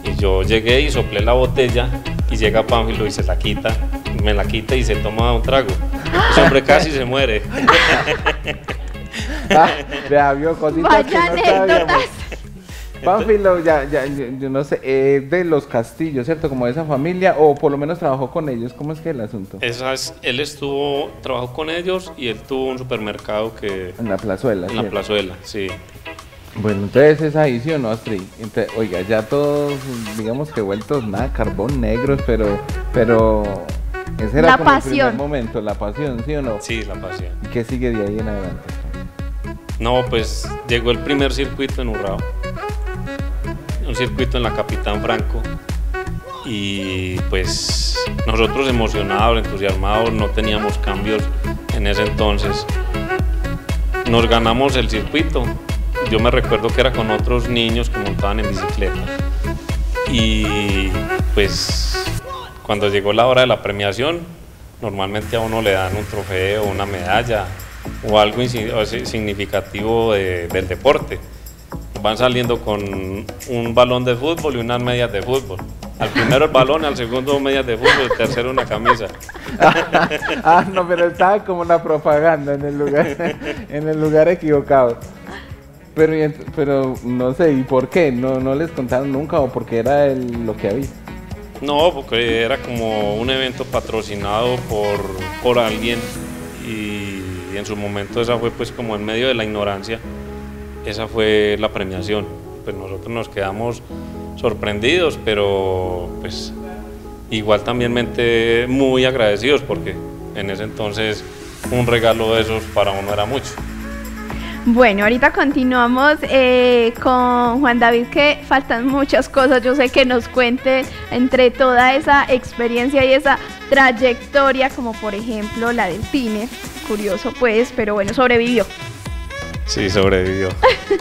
Y yo llegué y soplé la botella y llega Pánfilo y se la quita, me la quita y se toma un trago. Ese hombre casi se muere. [laughs] ah, vio cositas que no sabíamos. Pánfilo, ya, ya, yo no sé, eh, de los castillos, ¿cierto? Como de esa familia, o por lo menos trabajó con ellos, ¿cómo es que es el asunto? Esa él estuvo, trabajó con ellos y él tuvo un supermercado que... En la plazuela. En la plazuela, sí. Bueno, entonces es ahí, ¿sí o no, Astrid? oiga, ya todos, digamos que vueltos nada, carbón negros, pero, pero ese era la como pasión. el primer momento, la pasión, ¿sí o no? Sí, la pasión. ¿Y qué sigue de ahí en adelante? No, pues llegó el primer circuito en Urrao, un circuito en la Capitán Franco, y pues nosotros emocionados, entusiasmados, no teníamos cambios en ese entonces. Nos ganamos el circuito, yo me recuerdo que era con otros niños que montaban en bicicleta. Y pues cuando llegó la hora de la premiación, normalmente a uno le dan un trofeo, una medalla o algo significativo del deporte. Van saliendo con un balón de fútbol y unas medias de fútbol. Al primero el balón, al segundo medias de fútbol, al tercero una camisa. [laughs] ah, no, pero estaba como una propaganda en el lugar, [laughs] en el lugar equivocado. Pero, pero no sé, ¿y por qué? ¿No, no les contaron nunca o porque era lo que había? No, porque era como un evento patrocinado por, por alguien y, en su momento esa fue pues como en medio de la ignorancia, esa fue la premiación. Pues nosotros nos quedamos sorprendidos, pero pues igual también muy agradecidos porque en ese entonces un regalo de esos para uno era mucho. Bueno, ahorita continuamos eh, con Juan David, que faltan muchas cosas. Yo sé que nos cuente entre toda esa experiencia y esa trayectoria, como por ejemplo la del cine. Curioso, pues, pero bueno, sobrevivió. Sí, sobrevivió.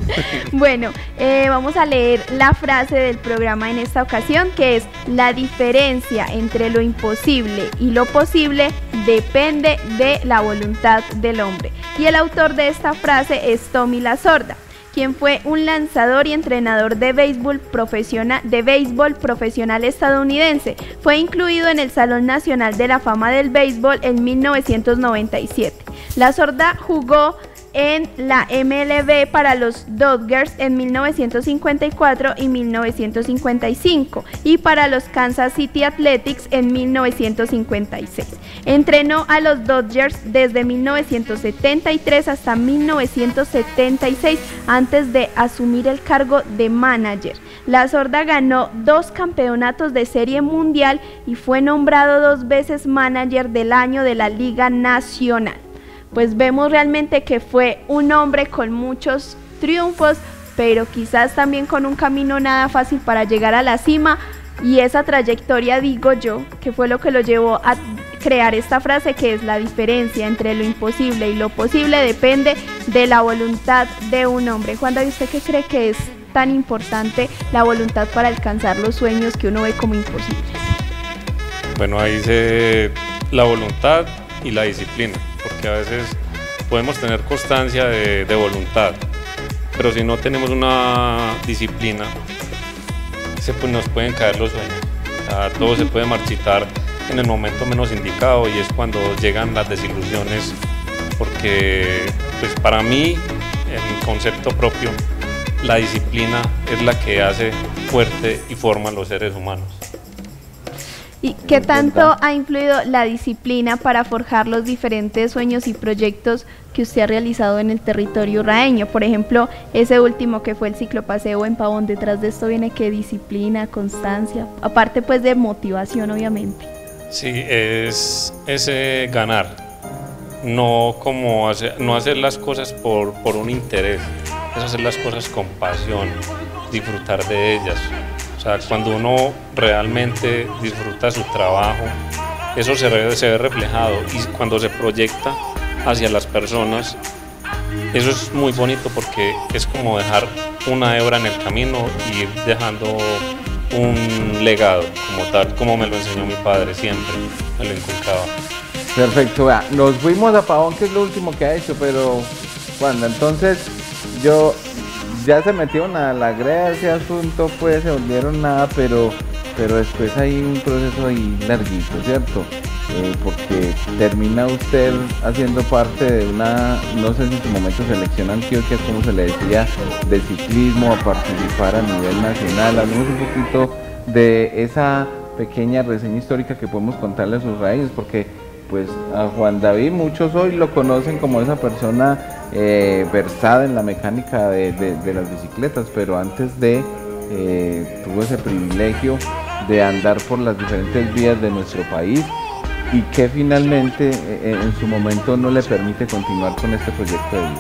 [laughs] bueno, eh, vamos a leer la frase del programa en esta ocasión, que es, la diferencia entre lo imposible y lo posible depende de la voluntad del hombre. Y el autor de esta frase es Tommy La Sorda quien fue un lanzador y entrenador de béisbol, profesional, de béisbol profesional estadounidense. Fue incluido en el Salón Nacional de la Fama del Béisbol en 1997. La Sorda jugó en la MLB para los Dodgers en 1954 y 1955 y para los Kansas City Athletics en 1956. Entrenó a los Dodgers desde 1973 hasta 1976 antes de asumir el cargo de manager. La Sorda ganó dos campeonatos de serie mundial y fue nombrado dos veces manager del año de la Liga Nacional pues vemos realmente que fue un hombre con muchos triunfos, pero quizás también con un camino nada fácil para llegar a la cima y esa trayectoria, digo yo, que fue lo que lo llevó a crear esta frase que es la diferencia entre lo imposible y lo posible depende de la voluntad de un hombre. Juan David, ¿usted qué cree que es tan importante la voluntad para alcanzar los sueños que uno ve como imposibles? Bueno, ahí dice la voluntad y la disciplina, porque a veces podemos tener constancia de, voluntad, pero si no tenemos una disciplina, se, pues, nos pueden caer los sueños. todo se puede marchitar en el momento menos indicado y es cuando llegan las desilusiones, porque pues para mí, en concepto propio, la disciplina es la que hace fuerte y forma a los seres humanos. ¿Y qué tanto ha influido la disciplina para forjar los diferentes sueños y proyectos que usted ha realizado en el territorio raeño? Por ejemplo, ese último que fue el ciclopaseo en Pavón, detrás de esto viene que disciplina, constancia, aparte pues de motivación obviamente. Sí, es ese ganar, no como hacer, no hacer las cosas por, por un interés, es hacer las cosas con pasión, disfrutar de ellas, sea, cuando uno realmente disfruta su trabajo, eso se se ve reflejado y cuando se proyecta hacia las personas, eso es muy bonito porque es como dejar una hebra en el camino y ir dejando un legado como tal, como me lo enseñó mi padre siempre, me lo inculcaba. Perfecto, nos fuimos a Pavón, que es lo último que ha hecho, pero cuando entonces yo ya se metieron a la greda ese asunto, pues se volvieron nada, pero, pero después hay un proceso ahí larguito, ¿cierto? Eh, porque termina usted haciendo parte de una, no sé si en su momento selección Antioquia, como se le decía, de ciclismo, a participar a nivel nacional. Hablemos un poquito de esa pequeña reseña histórica que podemos contarle a sus raíces, porque pues a Juan David muchos hoy lo conocen como esa persona eh, versada en la mecánica de, las bicicletas, pero antes de eh, tuvo ese privilegio de andar por las diferentes vías de nuestro país y que finalmente eh, en su momento no le permite continuar con este proyecto de vida.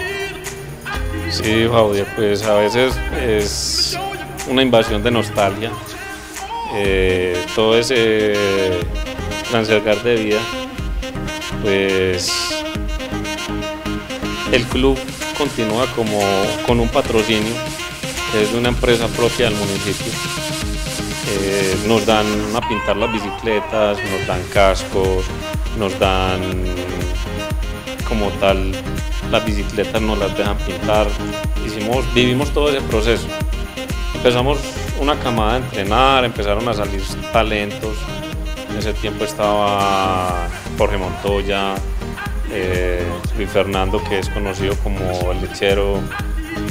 Sí, Javier, pues a veces es una invasión de nostalgia, todo ese transfergar de vida pues el club continúa como con un patrocinio, es una empresa propia del municipio. Eh, nos dan a pintar las bicicletas, nos dan cascos, nos dan como tal las bicicletas nos las dejan pintar. Vivimos todo ese proceso. Empezamos una camada a entrenar, empezaron a salir talentos. En ese tiempo estaba Jorge Montoya, eh, Luis Fernando, que es conocido como el lechero,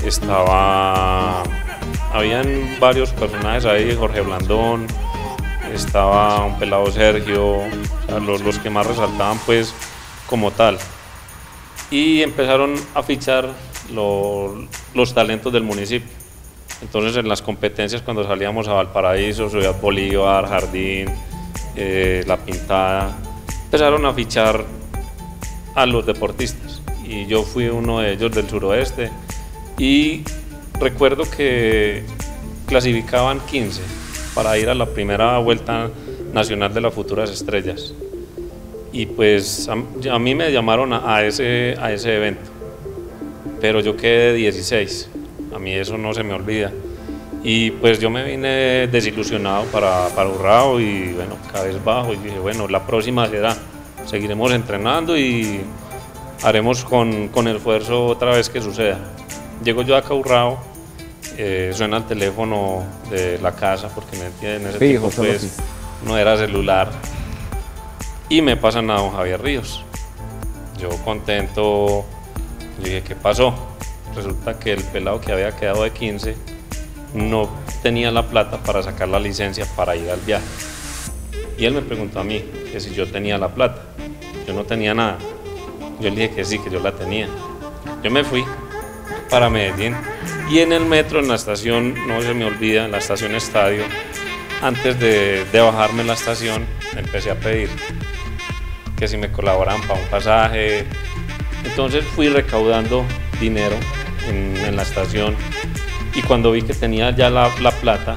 estaba, habían varios personajes ahí, Jorge Blandón, estaba un pelado Sergio, los, que más resaltaban pues como tal. Y empezaron a fichar los talentos del municipio. Entonces en las competencias cuando salíamos a Valparaíso, Ciudad Bolívar, Jardín, eh, La Pintada, empezaron a fichar a los deportistas. Y yo fui uno de ellos del suroeste. Y recuerdo que clasificaban 15 para ir a la primera vuelta nacional de las futuras estrellas. Y pues a, mí me llamaron a, ese, a ese evento. Pero yo quedé 16 a mí eso no se me olvida. Y pues yo me vine desilusionado para, para Urrao y bueno, bajo y dije, bueno, la próxima será. Seguiremos entrenando y haremos con, con esfuerzo otra vez que suceda. Llego yo a eh, suena el teléfono de la casa porque en ese tiempo pues, no era celular y me pasan a don Javier Ríos. Yo contento, dije, ¿qué pasó? Resulta que el pelado que había quedado de 15 no tenía la plata para sacar la licencia para ir al viaje. Y él me preguntó a mí que si yo tenía la plata. Yo no tenía nada. Yo le dije que sí, que yo la tenía. Yo me fui para Medellín y en el metro, en la estación, no se me olvida, en la estación Estadio, antes de, bajarme en la estación, empecé a pedir que si me colaboraban para un pasaje. Entonces fui recaudando dinero en, en la estación y cuando vi que tenía ya la, plata,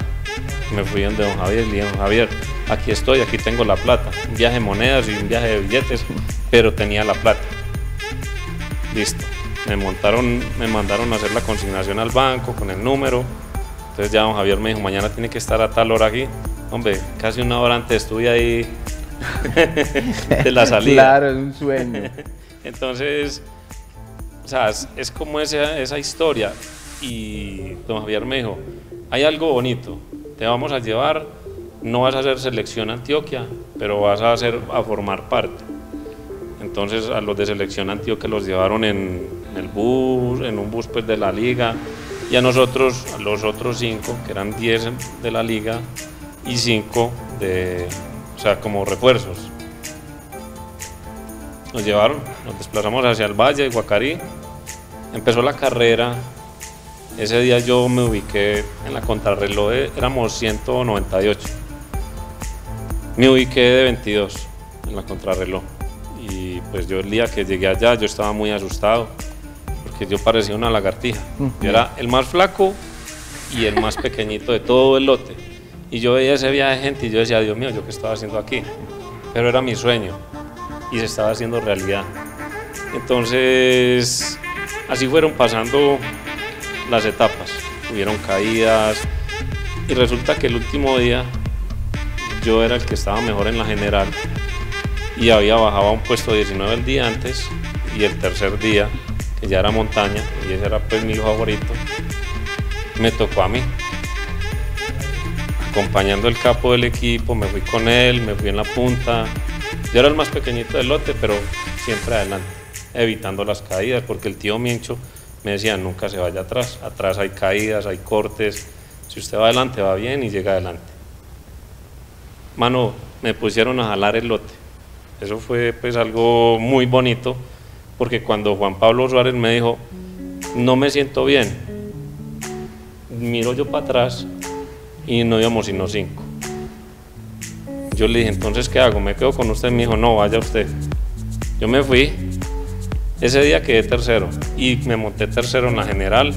me fui donde don Javier y le dije, don Javier, aquí estoy, aquí tengo la plata. Un viaje de monedas y un viaje de billetes, pero tenía la plata. Listo. Me montaron, me mandaron a hacer la consignación al banco con el número. Entonces ya don Javier me dijo, mañana tiene que estar a tal hora aquí. Hombre, casi una hora antes estuve ahí [laughs] de la salida. Claro, es un sueño. [laughs] Entonces, o sea, es, es como esa, esa historia. Y don Javier me dijo, hay algo bonito, te vamos a llevar, no vas a hacer selección Antioquia, pero vas a, hacer, a formar parte. Entonces a los de selección Antioquia los llevaron en, el bus, en un bus pues de la liga, y a nosotros, a los otros cinco, que eran 10 de la liga, y cinco de, o sea, como refuerzos. Nos llevaron, nos desplazamos hacia el Valle de Guacarí, empezó la carrera, ese día yo me ubiqué en la contrarreloj, éramos 198, me ubiqué de 22 en la contrarreloj y pues yo el día que llegué allá yo estaba muy asustado porque yo parecía una lagartija, yo era el más flaco y el más pequeñito de todo el lote y yo veía ese viaje de gente y yo decía, Dios mío, ¿yo qué estaba haciendo aquí? Pero era mi sueño y se estaba haciendo realidad. Entonces, así fueron pasando las etapas. Hubieron caídas y resulta que el último día yo era el que estaba mejor en la general y había bajado un puesto 19 el día antes y el tercer día, que ya era montaña y ese era pues mi favorito, me tocó a mí acompañando el capo del equipo, me fui con él, me fui en la punta. Yo era el más pequeñito del lote, pero siempre adelante, evitando las caídas, porque el tío Mincho me decía, nunca se vaya atrás, atrás hay caídas, hay cortes, si usted va adelante va bien y llega adelante. Mano, me pusieron a jalar el lote. Eso fue pues algo muy bonito, porque cuando Juan Pablo Suárez me dijo, no me siento bien, miro yo para atrás y no íbamos sino cinco. Yo le dije, entonces, ¿qué hago? ¿Me quedo con usted? Me dijo, no, vaya usted. Yo me fui. Ese día quedé tercero y me monté tercero en la general.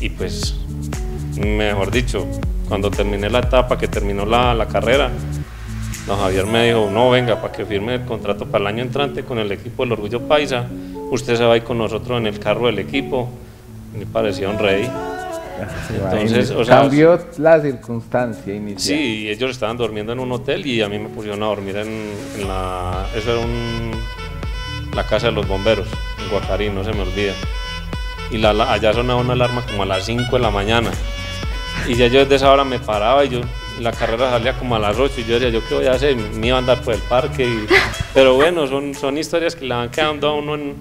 Y pues, mejor dicho, cuando terminé la etapa, que terminó la, la carrera, don Javier me dijo, no, venga, para que firme el contrato para el año entrante con el equipo del Orgullo Paisa, usted se va a ir con nosotros en el carro del equipo. Me parecía un rey. Entonces, o sea, cambió la circunstancia inicial. Sí, ellos estaban durmiendo en un hotel y a mí me pusieron a dormir en, en la. Eso era un, la casa de los bomberos, en Guacarí, no se me olvida. Y la, allá sonaba una alarma como a las 5 de la mañana. Y ya yo desde esa hora me paraba y yo. La carrera salía como a las 8 y yo decía, ¿yo qué voy a hacer? Me iba a andar por el parque. y- pero bueno, son, son historias que le van quedando a uno en,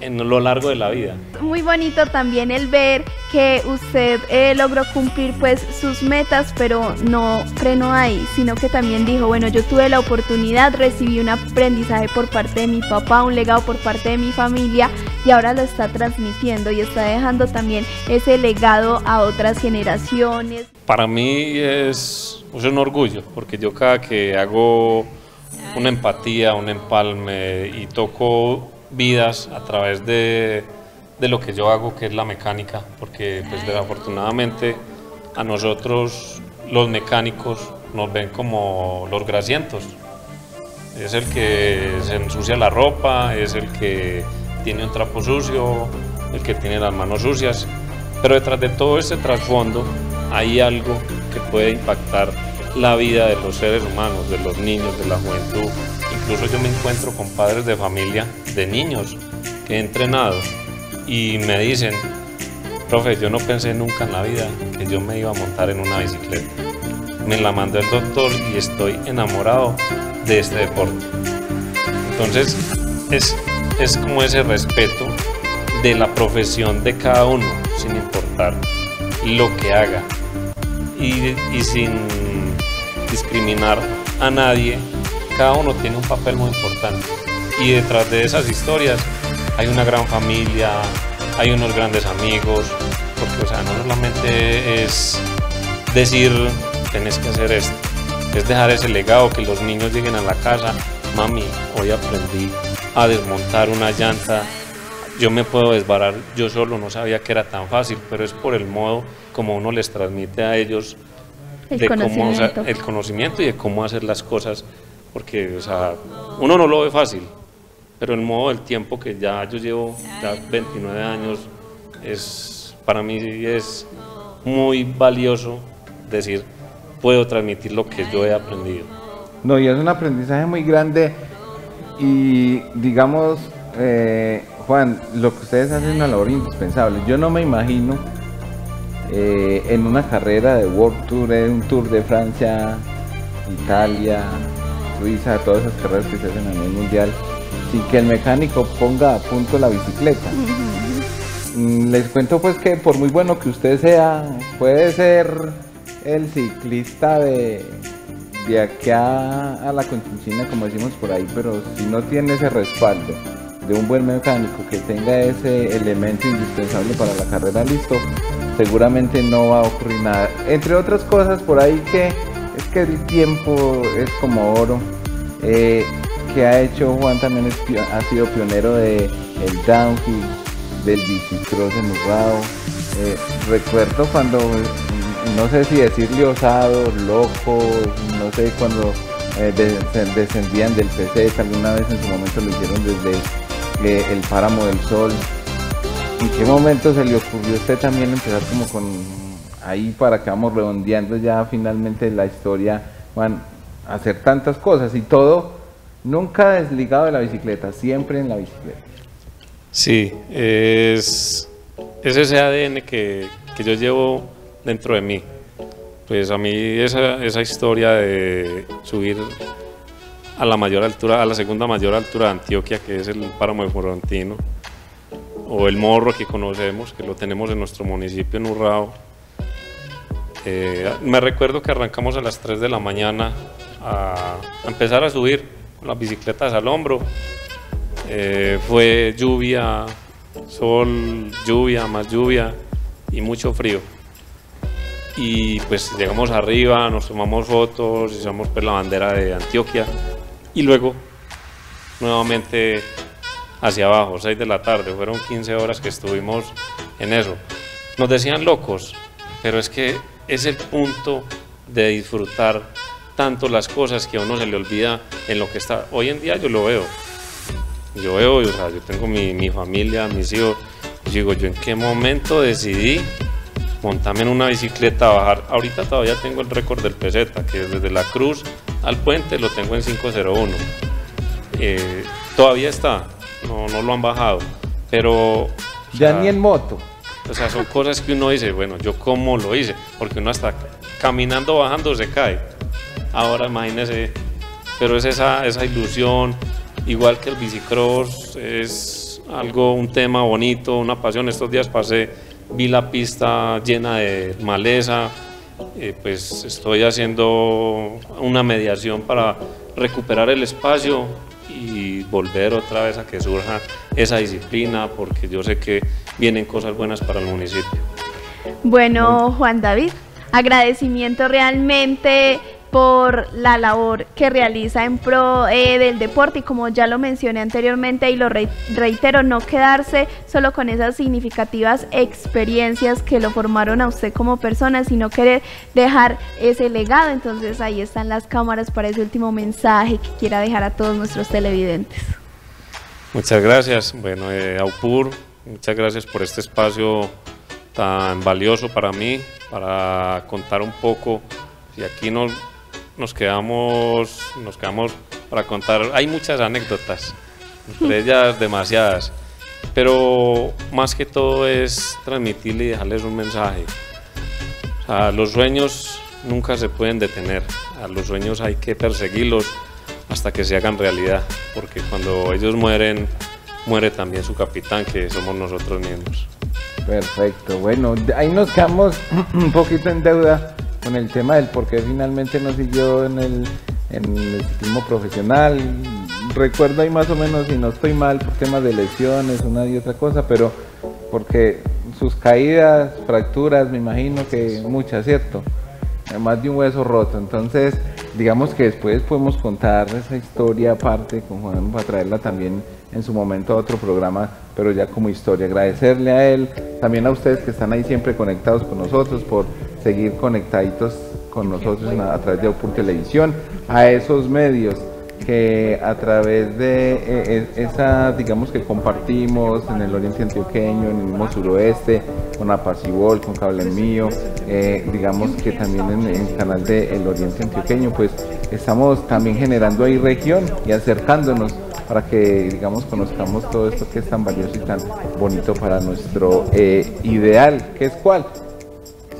en lo largo de la vida. Muy bonito también el ver que usted eh, logró cumplir pues sus metas, pero no frenó ahí, sino que también dijo, bueno, yo tuve la oportunidad, recibí un aprendizaje por parte de mi papá, un legado por parte de mi familia y ahora lo está transmitiendo y está dejando también ese legado a otras generaciones. Para mí es, es un orgullo, porque yo cada que hago una empatía, un empalme y toco vidas a través de, de lo que yo hago, que es la mecánica, porque pues desafortunadamente a nosotros los mecánicos nos ven como los grasientos. Es el que se ensucia la ropa, es el que tiene un trapo sucio, el que tiene las manos sucias, pero detrás de todo ese trasfondo hay algo que puede impactar la vida de los seres humanos, de los niños, de la juventud. Incluso yo me encuentro con padres de familia, de niños que he entrenado y me dicen, profe, yo no pensé nunca en la vida que yo me iba a montar en una bicicleta. Me la mandó el doctor y estoy enamorado de este deporte. Entonces, es, es como ese respeto de la profesión de cada uno, sin importar lo que haga y, sin discriminar a nadie, cada uno tiene un papel muy importante. Y detrás de esas historias hay una gran familia, hay unos grandes amigos, porque o sea, no solamente es decir, tenés que hacer esto, es dejar ese legado, que los niños lleguen a la casa, mami, hoy aprendí a desmontar una llanta, yo me puedo desbarar yo solo, no sabía que era tan fácil, pero es por el modo como uno les transmite a ellos El de cómo, o sea, conocimiento. el conocimiento y de cómo hacer las cosas, porque o sea, uno no lo ve fácil, pero el modo del tiempo que ya yo llevo, ya 29 años, es para mí es muy valioso decir, puedo transmitir lo que yo he aprendido. No, y es un aprendizaje muy grande y digamos, eh, Juan, lo que ustedes hacen es una labor indispensable. Yo no me imagino eh, en una carrera de World Tour, en un Tour de Francia, Italia, Suiza, todas esas carreras que se hacen a nivel mundial, sin que el mecánico ponga a punto la bicicleta. Mm, Les cuento pues que por muy bueno que usted sea, puede ser el ciclista de, de aquí a, la Conchinchina, como decimos por ahí, pero si no tiene ese respaldo de un buen mecánico que tenga ese elemento indispensable para la carrera listo, seguramente no va a ocurrir nada. Entre otras cosas por ahí que es que el tiempo es como oro. eh, que ha hecho Juan también es ha sido pionero de el downhill, del bicicross en. Eh, recuerdo cuando, no sé si decirle osado, loco, no sé, cuando eh, des- descendían del PC, alguna vez en su momento lo hicieron desde eh, el páramo del sol. ¿En qué momento se le ocurrió a usted también empezar como con ahí para que vamos redondeando ya finalmente la historia, Juan, hacer tantas cosas y todo nunca desligado de la bicicleta, siempre en la bicicleta? Sí, es, es ese ADN que, que yo llevo dentro de mí. Pues a mí esa, esa historia de subir a la mayor altura, a la segunda mayor altura de Antioquia, que es el páramo de Forontino, o el morro que conocemos, que lo tenemos en nuestro municipio en Urrao. Eh, me recuerdo que arrancamos a las 3 de la mañana a, a empezar a subir con las bicicletas al hombro. Eh, fue lluvia, sol, lluvia, más lluvia y mucho frío. Y pues llegamos arriba, nos tomamos fotos, hicimos pues la bandera de Antioquia y luego nuevamente hacia abajo, 6 de la tarde, fueron 15 horas que estuvimos en eso. Nos decían locos, pero es que es el punto de disfrutar tanto las cosas que a uno se le olvida en lo que está. Hoy en día yo lo veo, yo veo, o sea, yo tengo mi, mi familia, mis hijos, y digo, yo en qué momento decidí montarme en una bicicleta, bajar. Ahorita todavía tengo el récord del peseta, que desde la cruz al puente lo tengo en 501. Eh, todavía está, no, no lo han bajado, pero... Ya ni en moto. o sea, son cosas que uno dice, bueno, yo cómo lo hice, porque uno hasta caminando, bajando se cae. Ahora imagínese, pero es esa, esa ilusión, igual que el bicicross, es algo, un tema bonito, una pasión. Estos días pasé, vi la pista llena de maleza, eh, pues estoy haciendo una mediación para recuperar el espacio y volver otra vez a que surja esa disciplina, porque yo sé que vienen cosas buenas para el municipio. Bueno, Juan David, agradecimiento realmente por la labor que realiza en pro eh, del deporte y como ya lo mencioné anteriormente y lo re- reitero, no quedarse solo con esas significativas experiencias que lo formaron a usted como persona, sino querer dejar ese legado. Entonces ahí están las cámaras para ese último mensaje que quiera dejar a todos nuestros televidentes. Muchas gracias. Bueno, eh, Aupur, muchas gracias por este espacio tan valioso para mí, para contar un poco. Y aquí nos, nos quedamos, nos quedamos para contar. Hay muchas anécdotas, entre ellas demasiadas, pero más que todo es transmitirle y dejarles un mensaje. O sea, los sueños nunca se pueden detener. A los sueños hay que perseguirlos hasta que se hagan realidad, porque cuando ellos mueren, muere también su capitán, que somos nosotros mismos. Perfecto, bueno, ahí nos quedamos [clears throat] un poquito en deuda con el tema del por qué finalmente no siguió en el, en el ciclismo profesional. Recuerdo ahí más o menos, si no estoy mal, por temas de lesiones, una y otra cosa, pero porque sus caídas, fracturas, me imagino que muchas, ¿cierto? Además de un hueso roto, entonces digamos que después podemos contar esa historia aparte con Juan para traerla también en su momento a otro programa, pero ya como historia. Agradecerle a él, también a ustedes que están ahí siempre conectados con nosotros por seguir conectaditos con nosotros a, través de Opur Televisión, a esos medios que a través de eh, eh, esa, digamos que compartimos en el oriente antioqueño, en el mismo suroeste, con Apacibol, con Cable Mío, eh, digamos que también en, el canal del oriente antioqueño, pues estamos también generando ahí región y acercándonos para que, digamos, conozcamos todo esto que es tan valioso y tan bonito para nuestro ideal, que es cuál?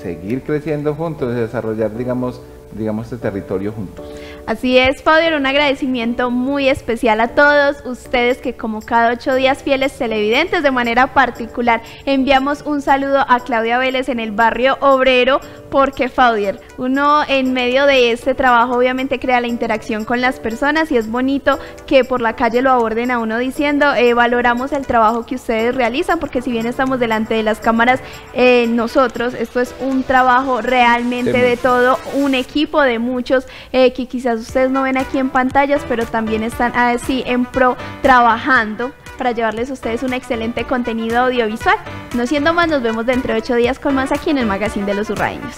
Seguir creciendo juntos, desarrollar, digamos, digamos, este territorio juntos. Así es, Fabio, un agradecimiento muy especial a todos ustedes que como cada ocho días fieles televidentes de manera particular enviamos un saludo a Claudia Vélez en el barrio obrero porque Faudier, uno en medio de este trabajo obviamente crea la interacción con las personas y es bonito que por la calle lo aborden a uno diciendo eh, valoramos el trabajo que ustedes realizan porque si bien estamos delante de las cámaras eh, nosotros esto es un trabajo realmente de todo un equipo de muchos eh, que quizás ustedes no ven aquí en pantallas, pero también están así en pro trabajando para llevarles a ustedes un excelente contenido audiovisual. No siendo más, nos vemos dentro de ocho días con más aquí en el Magazine de los Urraeños.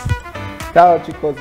Chao chicos.